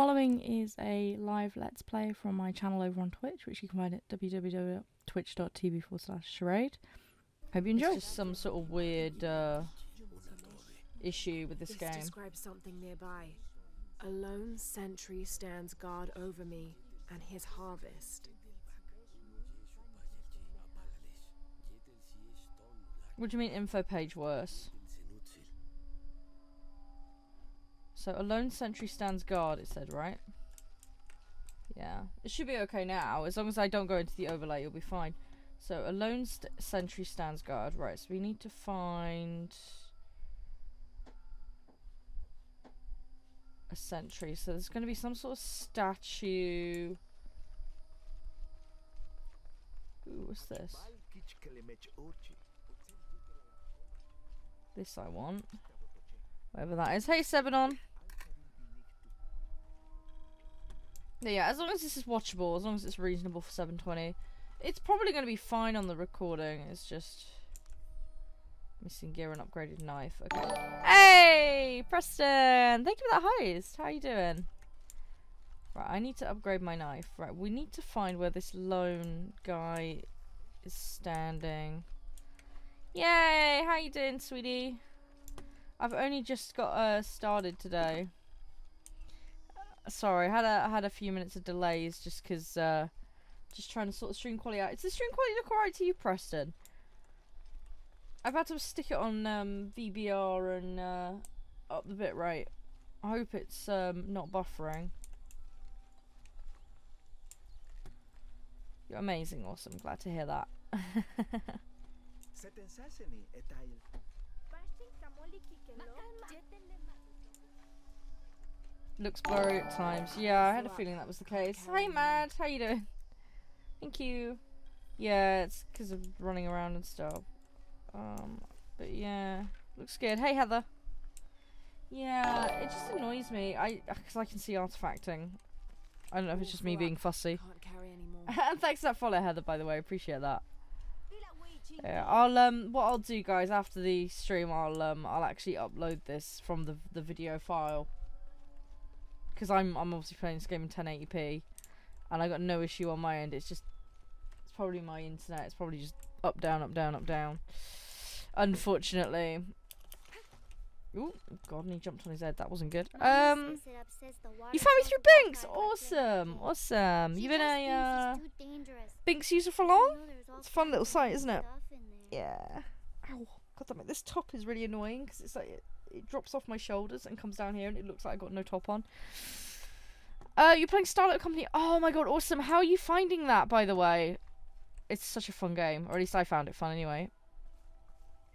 following is a live Let's Play from my channel over on Twitch, which you can find at www.twitch.tv forward slash Charede. Hope you enjoy. It's just some sort of weird uh, issue with this, This game. describes something nearby. A lone sentry stands guard over me and his harvest. What do you mean info page worse? So a lone sentry stands guard, it said, right? Yeah. It should be okay now. As long as I don't go into the overlay, you'll be fine. So a lone st sentry stands guard. Right, so we need to find a sentry. So there's going to be some sort of statue. Ooh, what's this? This I want. Whatever that is. Hey, Sebanon. Yeah, as long as this is watchable, as long as it's reasonable for 720, it's probably going to be fine on the recording. It's just missing gear and upgraded knife. Okay. Hey, Preston! Thank you for that heist. How you doing? Right, I need to upgrade my knife. Right, we need to find where this lone guy is standing. Yay! How you doing, sweetie? I've only just got uh, started today. Sorry, I had a I had a few minutes of delays just because uh, just trying to sort the stream quality out. Does the stream quality look alright to you, Preston? I've had to stick it on um, VBR and uh, up the bit rate. I hope it's um, not buffering. You're amazing, awesome. Glad to hear that. Looks blurry at times. Yeah, I had a feeling that was the case. Hey, Mad, how you doing? Thank you. Yeah, it's because of running around and stuff. Um, but yeah, looks good. Hey, Heather. Yeah, it just annoys me. I because I can see artifacting. I don't know if it's just me being fussy. Can't carry anymore. and thanks for that follow, Heather. By the way, appreciate that. Yeah, I'll um, what I'll do, guys, after the stream, I'll um, I'll actually upload this from the the video file. Because I'm I'm obviously playing this game in 1080p, and I got no issue on my end. It's just it's probably my internet. It's probably just up down up down up down. Unfortunately. Ooh, God, and he jumped on his head. That wasn't good. Um, you found me through Binks. Awesome, awesome. You've been a uh, Binks user for long? It's a fun little site, isn't it? Yeah. Ow. God damn it. This top is really annoying because it's like it, drops off my shoulders and comes down here and it looks like I got no top on. Uh, you're playing Starlight Company. Oh my god, awesome. How are you finding that, by the way? It's such a fun game. Or at least I found it fun anyway.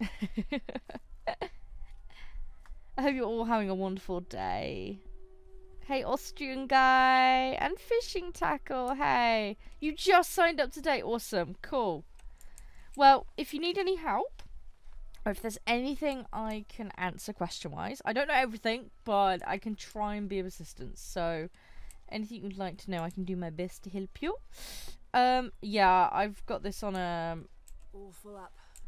I hope you're all having a wonderful day. Hey, Austrian guy and fishing tackle. Hey, you just signed up today. Awesome, cool. Well, if you need any help, if there's anything I can answer question wise, I don't know everything, but I can try and be of assistance. So, anything you'd like to know, I can do my best to help you. Um, yeah, I've got this on a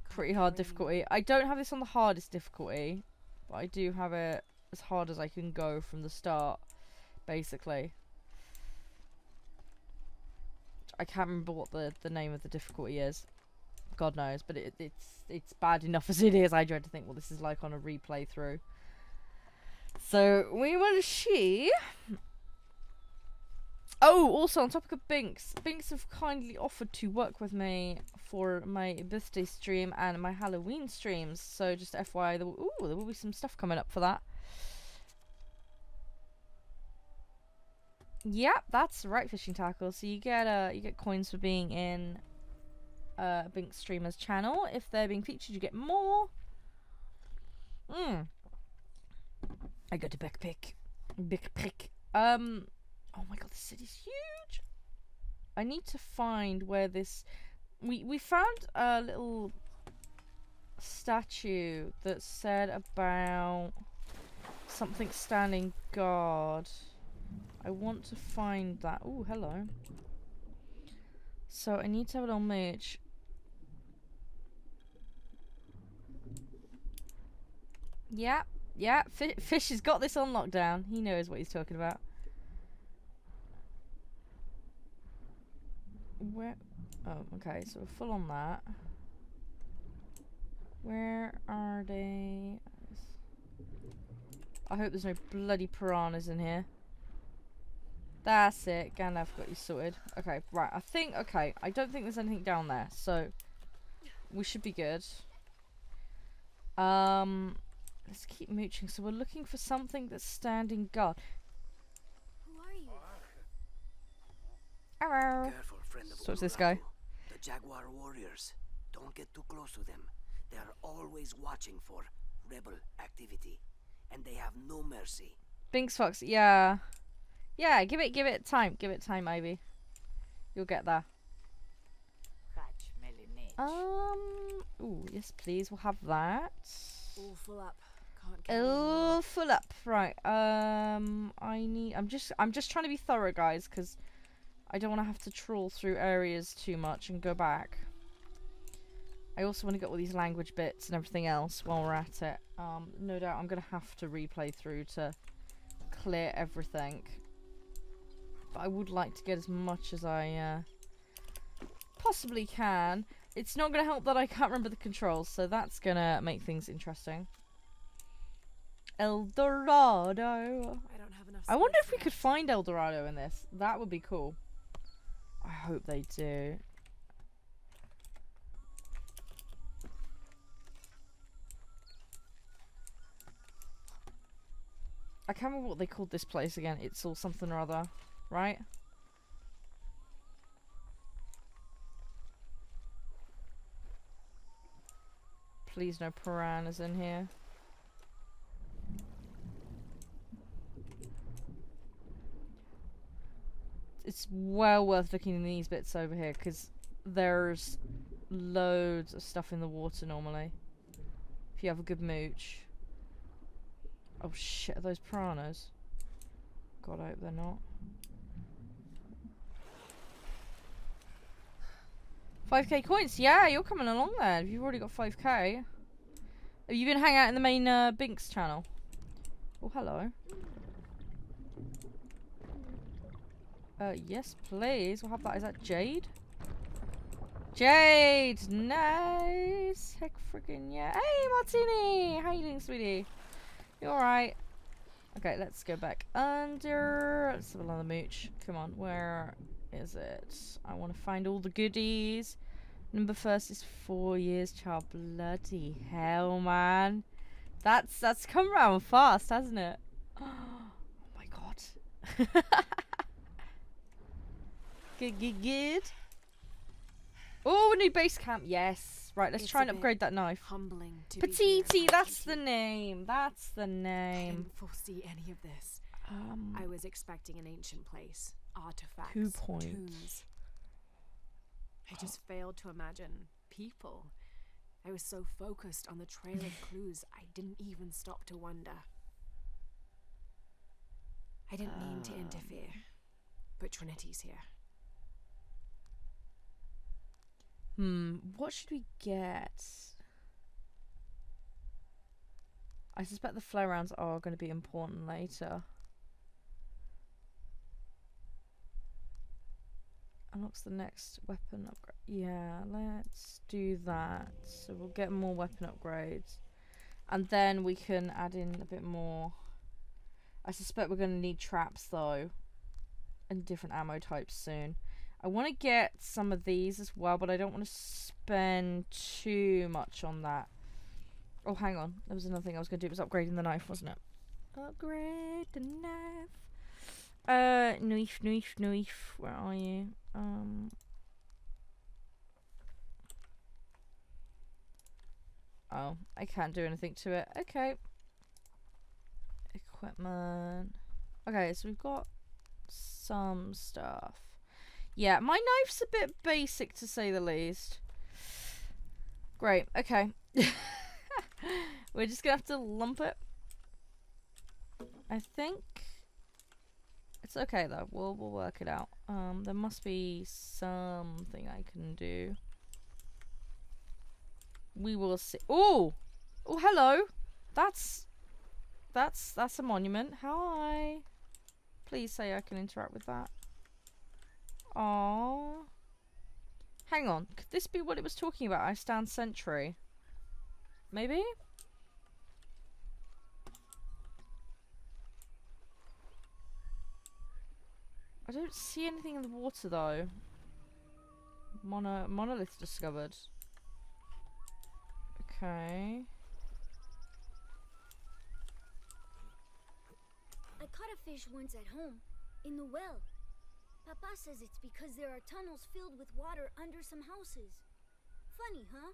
pretty hard difficulty. I don't have this on the hardest difficulty, but I do have it as hard as I can go from the start, basically. I can't remember what the, the name of the difficulty is. God knows, but it, it's it's bad enough as it is. I dread to think what this is like on a replay through. So we will see. Oh, also on topic of Binks, Binks have kindly offered to work with me for my birthday stream and my Halloween streams. So just FYI, there will, ooh, there will be some stuff coming up for that. Yep, that's right, fishing tackle. So you get uh you get coins for being in uh Binks streamer's channel. If they're being featured, you get more. Hmm. I got a backpack. Backpack. Um. Oh my god, this city's huge. I need to find where this. We we found a little statue that said about something standing guard. I want to find that. Oh, hello. So I need to have a little mooch. Yeah, yeah. Fish has got this on lockdown. He knows what he's talking about. Where? Oh, okay. So we're full on that. Where are they? I hope there's no bloody piranhas in here. That's it. Gandalf got you sorted. Okay, right. I think, okay. I don't think there's anything down there. So, we should be good. Um, let's keep mooching. So we're looking for something that's standing guard. Who are you? Arrow. Careful, friend of So it's this guy. The Jaguar warriors. Don't get too close to them. They are always watching for rebel activity, and they have no mercy. Binks Fox. Yeah. Yeah, give it, give it time. Give it time, Ivy. You'll get there. Um. Ooh, yes, please. We'll have that. All full up. Oh, full up. Right. Um. I need. I'm just. I'm just trying to be thorough, guys, because I don't want to have to trawl through areas too much and go back. I also want to get all these language bits and everything else while we're at it. Um. No doubt, I'm gonna have to replay through to clear everything. But I would like to get as much as I uh, possibly can. It's not going to help that I can't remember the controls, so that's going to make things interesting. El Dorado. I don't have enough. I wonder if we could find El Dorado in this. That would be cool. I hope they do. I can't remember what they called this place again. It's all something or other, right? Please no piranhas in here. It's well worth looking in these bits over here because there's loads of stuff in the water normally. If you have a good mooch. Oh shit, are those piranhas? God, I hope they're not. 5k coins? Yeah, you're coming along there. You've already got 5k. Have you been hanging out in the main uh, Binks channel? Oh, hello. Uh, yes, please. We'll have that. Is that Jade? Jade! Nice! Heck freaking yeah. Hey, Martini! How you doing, sweetie? You alright? Okay, let's go back under. Let's have another mooch. Come on, where is it? I want to find all the goodies. Number first is four years, child. Bloody hell, man. That's that's come round fast, hasn't it? Oh my god. good, good, good. Oh, a new base camp. Yes. Right, let's It's try and upgrade that knife. Humbling to Paititi, that's the name. That's the name. I didn't foresee any of this. Um, I was expecting an ancient place, artifacts, Two points. tombs. I just failed to imagine people. I was so focused on the trail of clues, I didn't even stop to wonder. I didn't mean to interfere, but Trinity's here. Hmm, what should we get? I suspect the flare rounds are going to be important later. Unlocks the next weapon upgrade. Yeah, let's do that. So we'll get more weapon upgrades. And then we can add in a bit more. I suspect we're going to need traps though. And different ammo types soon. I want to get some of these as well, but I don't want to spend too much on that. Oh, hang on. There was another thing I was going to do. It was upgrading the knife, wasn't it? Upgrade the knife. Uh, knife, knife, knife. Where are you? Um. Oh, I can't do anything to it. Okay. Equipment. Okay, so we've got some stuff. Yeah, my knife's a bit basic to say the least. Great, okay. We're just gonna have to lump it. I think it's okay though. We'll we'll work it out. Um, there must be something I can do. We will see. Oh, oh, hello. That's that's that's a monument. Hi. Please say I can interact with that. Aww. Hang on, could this be what it was talking about? I stand sentry. Maybe? I don't see anything in the water though. Mono monolith discovered. Okay. I caught a fish once at home, in the well. Papa says it's because there are tunnels filled with water under some houses. Funny, huh?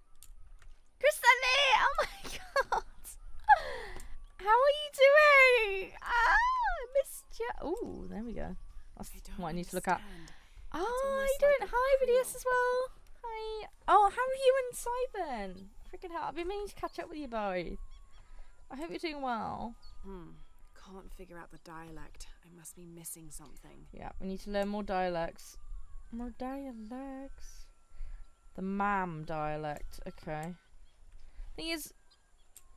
Christine! Oh my god! How are you doing? Ah, I missed you. Oh, there we go. That's I don't what I need to look at. Oh, almost you doing? like Hi, videos creel. as well. Hi. Oh, how are you and Simon? Freaking hell, I've been meaning to catch up with you both. I hope you're doing well. Hmm. Can't figure out the dialect. I must be missing something. Yeah, we need to learn more dialects. More dialects. The Mam dialect. Okay. Thing is,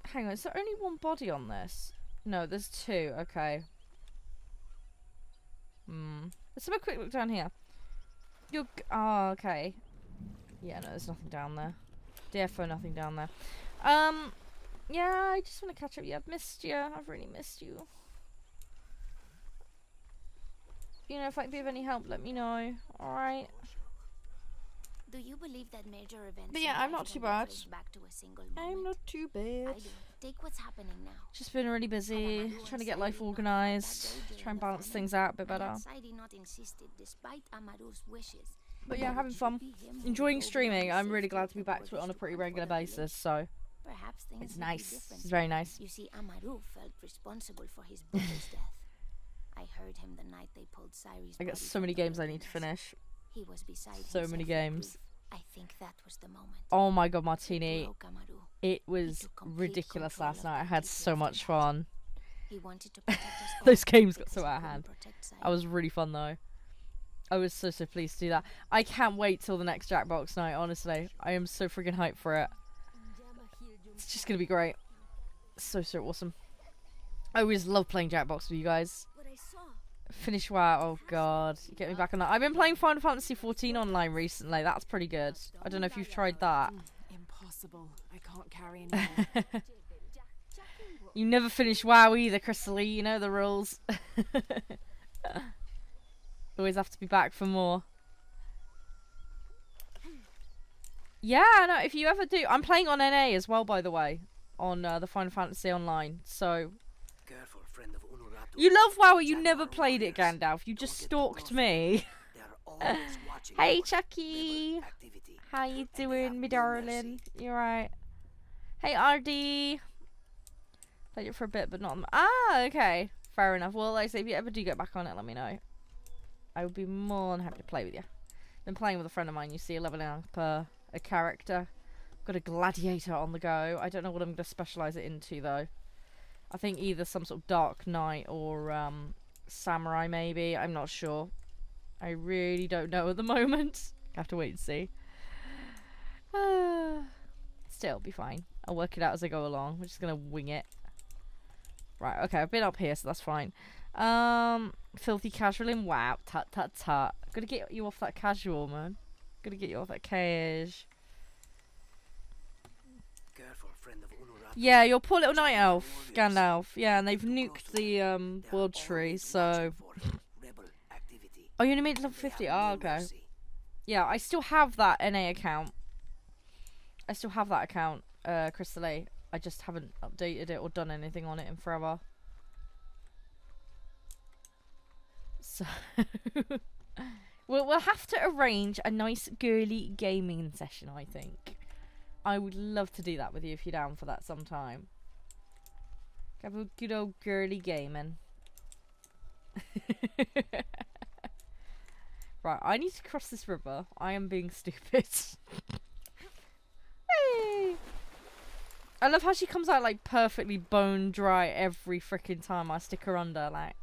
hang on. Is there only one body on this? No, there's two. Okay. Hmm. Let's have a quick look down here. You're. Oh, okay. Yeah, no, there's nothing down there. DFO, nothing down there. Um. Yeah, I just want to catch up. Yeah, I've missed you. I've really missed you. You know, if I can be of any help, let me know. Alright. Do you believe that major events But yeah, I'm not too bad. back to a single I'm not too bad. Take what's happening now. Just been really busy, trying to get life organised, try and balance things out a bit better. Not insisted despite Amaru's wishes. But yeah, having fun. be him who Enjoying streaming. I'm really glad to be back to it on a pretty regular basis, so Perhaps things it's nice. It's very nice. You see, Amaru felt responsible for his brother's death. I him the night they pulled Cyrus. I got so many games I need to finish. He was beside So many games. I think that was the moment. Oh my god, Martini. It was ridiculous last night. I had so much fun. He wanted to Those games got so out of hand. I was really fun though. I was so so pleased to do that. I can't wait till the next Jackbox night, honestly. I am so freaking hyped for it. It's just gonna be great. So so awesome. I always love playing Jackbox with you guys. What I saw. Finish WoW, oh god. You get me back on that. I've been playing Final Fantasy 14 online recently. That's pretty good. I don't know if you've tried that. Impossible. I can't carry anymore. You never finish WoW either, Crystal You know the rules. Always have to be back for more. Yeah, no, if you ever do. I'm playing on NA as well, by the way. On uh, the Final Fantasy Online. So. Careful, friend of Unuratu. You love WoW, you never played it. Gandalf. You just stalked me. They are always watching Hey, Chucky. How you doing, me darling? You alright? Hey, RD. Played it for a bit, but not. Ah, okay. Fair enough. Well, like I say, if you ever do get back on it, let me know. I would be more than happy to play with you. Been playing with a friend of mine. You see, leveling up a character. Got a gladiator on the go. I don't know what I'm going to specialize it into though. I think either some sort of dark knight or um, samurai, maybe. I'm not sure. I really don't know at the moment. have to wait and see. Still, be fine. I'll work it out as I go along. We're just gonna wing it. Right, okay, I've been up here, so that's fine. Um, filthy casual in wow, tut tut tut. Gotta get you off that casual, man. Gotta get you off that cage. Careful, friend of. Yeah, your poor little night elf. Gandalf. Yeah, and they've nuked the um world tree, so. Oh, you're only made level 50. have Oh, no okay. Yeah, I still have that NA account. I still have that account, uh, Crystal. I just haven't updated it or done anything on it in forever. So we'll we'll have to arrange a nice girly gaming session. I think I would love to do that with you if you're down for that sometime. Have a good old girly gaming. right, I need to cross this river. I am being stupid. hey. I love how she comes out like perfectly bone dry every freaking time I stick her under, like.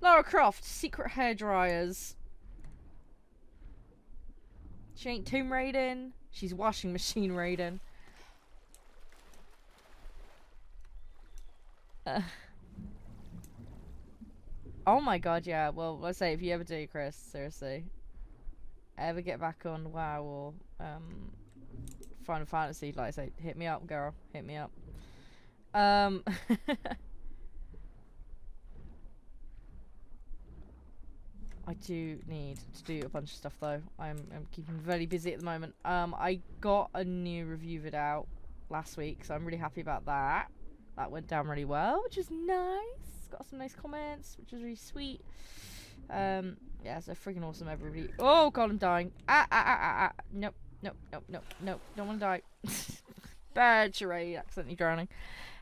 Lara Croft, secret hair dryers. She ain't tomb raiding. She's washing machine raiding. Uh. Oh my god, yeah. Well, let's say if you ever do, Chris, seriously, ever get back on WoW or um, Final Fantasy, like I say, hit me up, girl. Hit me up. Um. I do need to do a bunch of stuff though. I'm, I'm keeping very busy at the moment. Um, I got a new review vid out last week, so I'm really happy about that. That went down really well, which is nice. Got some nice comments, which is really sweet. Um, yeah, so freaking awesome, everybody. Oh god, I'm dying. Ah, ah, ah, ah, ah. Nope, nope, nope, nope, nope. Don't want to die. Bad Charede, accidentally drowning.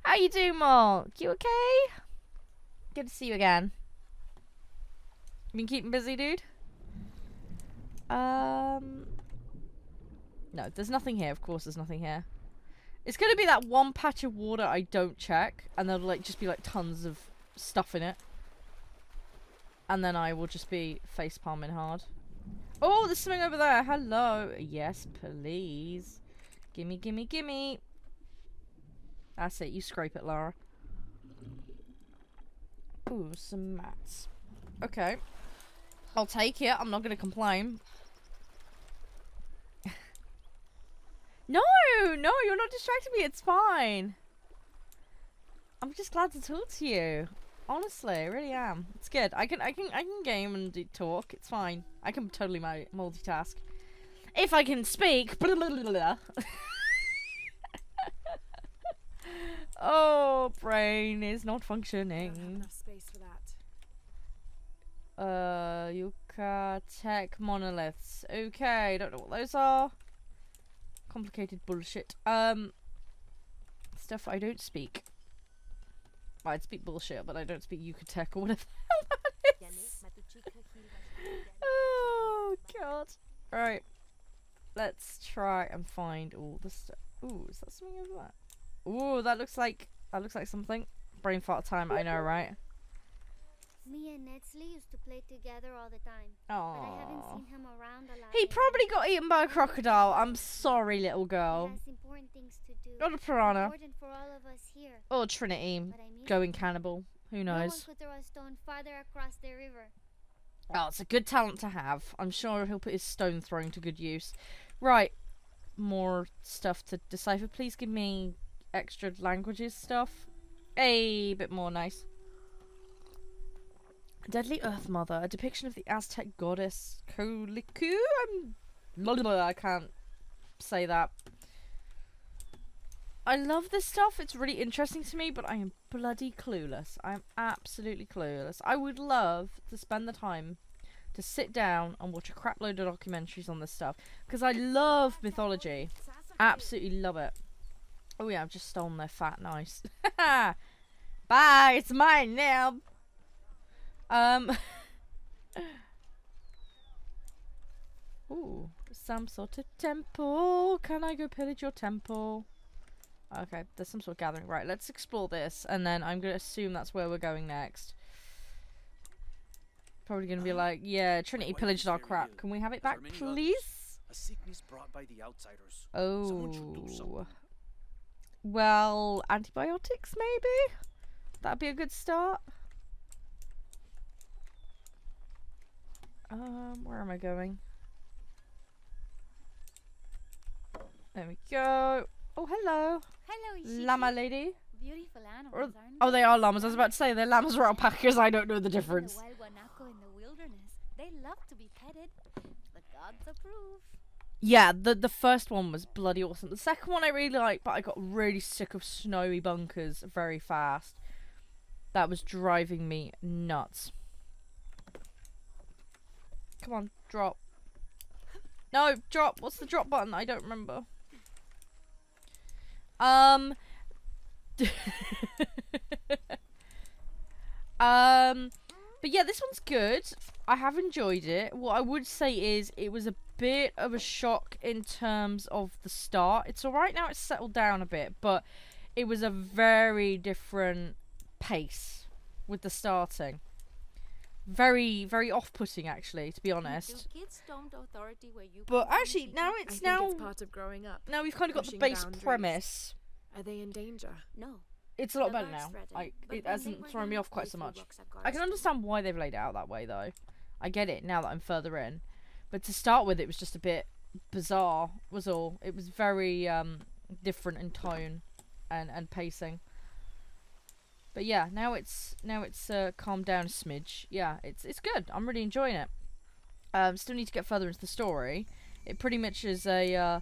How you doing, Mark? You okay? Good to see you again. Been keeping busy, dude? Um. No, there's nothing here. Of course, there's nothing here. It's gonna be that one patch of water I don't check, and there'll like just be like tons of stuff in it, and then I will just be face palming hard. Oh, there's something over there. Hello. Yes, please. Gimme, gimme, gimme. That's it. You scrape it, Lara. Ooh, some mats. Okay. I'll take it. I'm not going to complain. no, no, you're not distracting me. It's fine. I'm just glad to talk to you. Honestly, I really am. It's good. I can, I can, I can game and do talk. It's fine. I can totally multitask. If I can speak. Blah, blah, blah, oh, brain is not functioning. enough space for that. Uh, Yucca Tech monoliths. Okay, don't know what those are. Complicated bullshit. Um, stuff I don't speak. Well, I'd speak bullshit, but I don't speak Yucatec or whatever that is. oh, God. Alright. Let's try and find all the stuff. Ooh, is that something over there? Ooh, that looks like, that looks like something. Brain fart time, I know, right? Me and Nedsley used to play together all the time. Oh. But I haven't seen him around a lot. He probably got eaten by a crocodile. I'm sorry, little He girl. has important things to do. Not a piranha. Important for all of us here. Or Trinity. I mean, Going cannibal. Who no one knows? could throw a stone farther across the river. Oh, it's a good talent to have. I'm sure he'll put his stone throwing to good use. Right. More stuff to decipher. Please give me extra languages stuff. A bit more nice. Deadly Earth Mother, a depiction of the Aztec goddess Coatlicue. I'm I can't say that. I love this stuff. It's really interesting to me, but I am bloody clueless. I am absolutely clueless. I would love to spend the time to sit down and watch a crap load of documentaries on this stuff because I love mythology. Absolutely love it. Oh yeah, I've just stolen their fat. Nice. Bye. It's mine now. Um. Ooh, some sort of temple. Can I go pillage your temple? Okay, there's some sort of gathering. Right, let's explore this, and then I'm gonna assume that's where we're going next. Probably gonna be like, yeah, Trinity pillaged our crap. Can we have it back, please? A sickness brought by the outsiders. Someone should do Oh. Well, antibiotics maybe? That'd be a good start. Um, where am I going? There we go. Oh, hello. Hello, Ishiki. Llama lady. Beautiful animals, Or- Oh, they are llamas. I was about to say they're llamas or alpacas. I don't know the difference. The wild guanaco in the wilderness. They love to be petted. The gods approve. Yeah, the the first one was bloody awesome. The second one I really liked, but I got really sick of snowy bunkers very fast. That was driving me nuts. Come on, drop. No, drop. What's the drop button? I don't remember. Um. um. But yeah, this one's good. I have enjoyed it. What I would say is it was a bit of a shock in terms of the start. It's alright now, it's settled down a bit, but it was a very different pace with the starting. Very, very off putting, actually, to be honest. Do kids storm the authority where you But actually, Ishiki? now I it's think now it's part of growing up. now we've kind of got the base boundaries. premise. Are they in danger? No, it's a lot better now. Like it hasn't thrown me off quite so much. I can understand why they've laid it out that way though. I get it now that I'm further in. But to start with, it was just a bit bizarre. Was all. It was very um, different in tone and and pacing. But yeah, now it's now it's uh, calmed down a smidge. Yeah, it's it's good. I'm really enjoying it. Um, still need to get further into the story. It pretty much is a uh,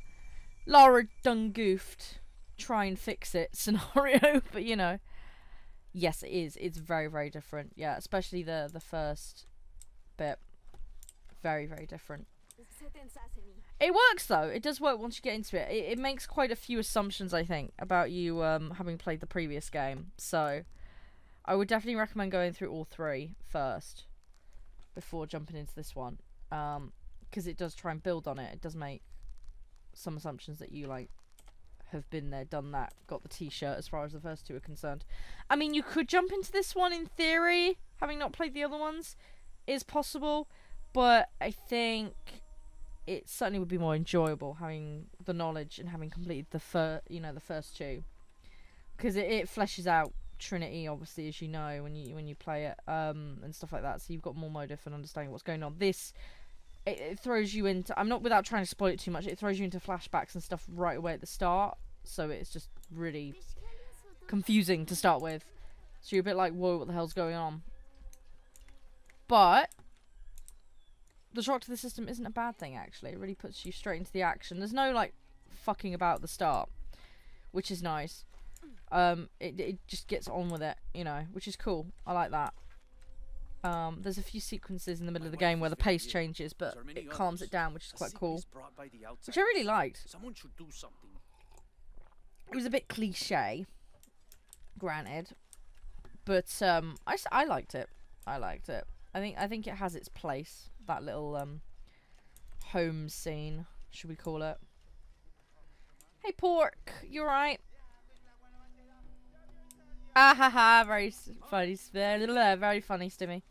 Lara done goofed, try and fix it scenario. but you know, yes, it is. It's very very different. Yeah, especially the the first bit. Very very different. It works though. It does work once you get into it. It, it makes quite a few assumptions, I think, about you um, having played the previous game. So, I would definitely recommend going through all three first before jumping into this one, because um, it does try and build on it. It does make some assumptions that you like have been there, done that, got the T-shirt. As far as the first two are concerned, I mean, you could jump into this one in theory, having not played the other ones, is possible, but I think it certainly would be more enjoyable having the knowledge and having completed the first, you know, the first two, because it, it fleshes out Trinity, obviously, as you know when you when you play it, um, and stuff like that. So you've got more motive and understanding what's going on. This it, it, throws you into. I'm not without trying to spoil it too much. It throws you into flashbacks and stuff right away at the start, so it's just really confusing to start with. So you're a bit like, whoa, what the hell's going on? But the shock to the system isn't a bad thing actually. It really puts you straight into the action. There's no like fucking about the start, which is nice. Um, it it just gets on with it, you know, which is cool. I like that. Um, there's a few sequences in the middle of the game where the pace changes, but it calms it down, which is quite cool. Which I really liked. Someone should do something. It was a bit cliche, granted, but um, I, I liked it. I liked it. I think I think it has its place that little um home scene, should we call it? Hey, pork, you alright? Ah ha ha! Very funny, very funny, Stimmy.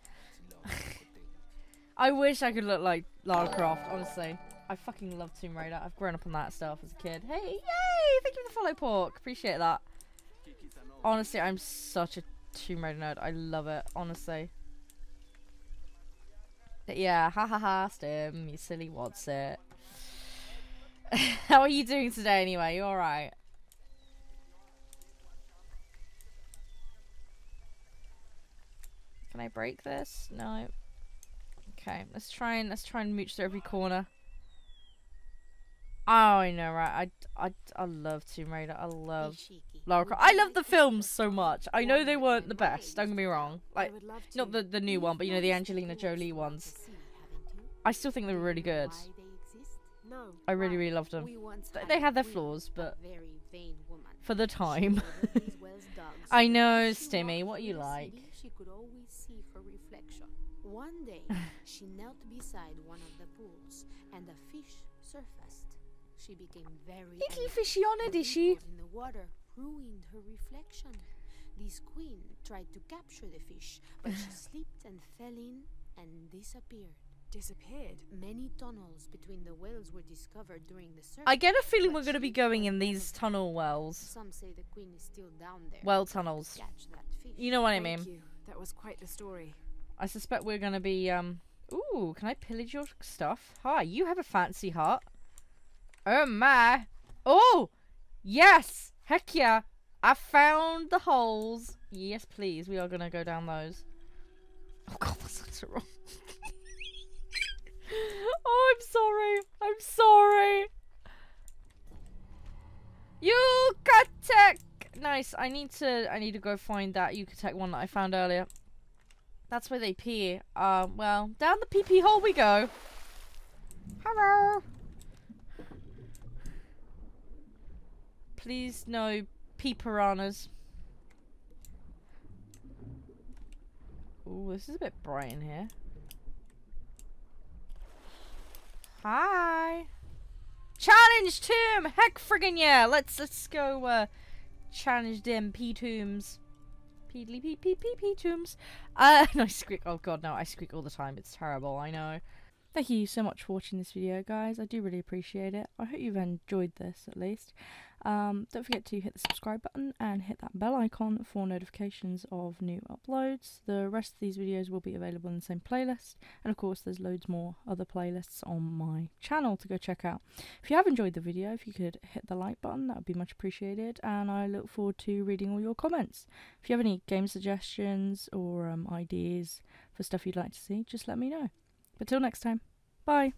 I wish I could look like Lara Croft. Honestly, I fucking love Tomb Raider. I've grown up on that stuff as a kid. Hey, yay! Thank you for the follow, pork. Appreciate that. Honestly, I'm such a Tomb Raider nerd. I love it. Honestly. Yeah, ha ha ha, Stim, you silly what's it. How are you doing today anyway? You alright? Can I break this? No. Okay, let's try and let's try and mooch through every corner. Oh, I know, right? I, I, I love Tomb Raider. I love Lara Croft. I love the films so much. I know they weren't the best. Don't get me wrong. Like, not the the new one, but you know the Angelina Jolie ones. I still think they were really good. I really, really loved them. They had their flaws, but for the time. I know, Stimmy. What you like? One day, she knelt beside one of the pools, and a fish surfaced. She became very little fishy on it, is she? In the water ruined her reflection. This queen tried to capture the fish, but she slipped and fell in and disappeared. Disappeared. Many tunnels between the wells were discovered during the search. I get a feeling we're going to be going in these tunnel wells. Some say the queen is still down there. Well tunnels. You know what Thank I mean. You. That was quite the story. I suspect we're going to be um Ooh, can I pillage your stuff? Hi, you have a fancy hut. Oh my. Oh! Yes! Heck yeah! I found the holes. Yes, please. We are going to go down those. Oh god, that's so wrong. oh, I'm sorry. I'm sorry. Yucatec. Nice. I need to. I need to go find that Yucatec one that I found earlier. That's where they pee. Uh, well, down the pee pee hole we go. Hello. Please no pee piranhas. Ooh, this is a bit bright in here. Hi. Challenge tomb! Heck friggin' yeah! Let's let's go uh challenge them P tombs. Peedly pee pee pee pee tombs. Uh no I squeak oh god no, I squeak all the time. It's terrible, I know. Thank you so much for watching this video, guys. I do really appreciate it. I hope you've enjoyed this at least. Um, don't forget to hit the subscribe button and hit that bell icon for notifications of new uploads. The rest of these videos will be available in the same playlist, and of course, there's loads more other playlists on my channel to go check out. If you have enjoyed the video, if you could hit the like button, that would be much appreciated, and I look forward to reading all your comments. If you have any game suggestions or um, ideas for stuff you'd like to see, just let me know. But till next time, bye.